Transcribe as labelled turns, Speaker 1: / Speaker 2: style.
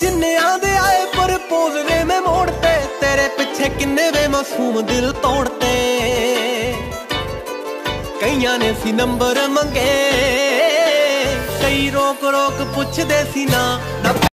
Speaker 1: ਜਿੰਨਿਆਂ ਦੇ ਆਏ ਪ੍ਰਪੋਜ਼ ਵੇ ਮੈਂ ਮੋੜ ਤੇ, ਤੇਰੇ ਪਿੱਛੇ ਕਿੰਨੇ ਵੇ ਮਾਸੂਮ ਦਿਲ ਤੋੜਤੇ ਕਈਆਂ ਨੇ ਸੀ ਨੰਬਰ ਮੰਗੇ, ਕਈ ਰੋਕ ਰੋਕ ਪੁੱਛਦੇ ਸੀ ਨਾ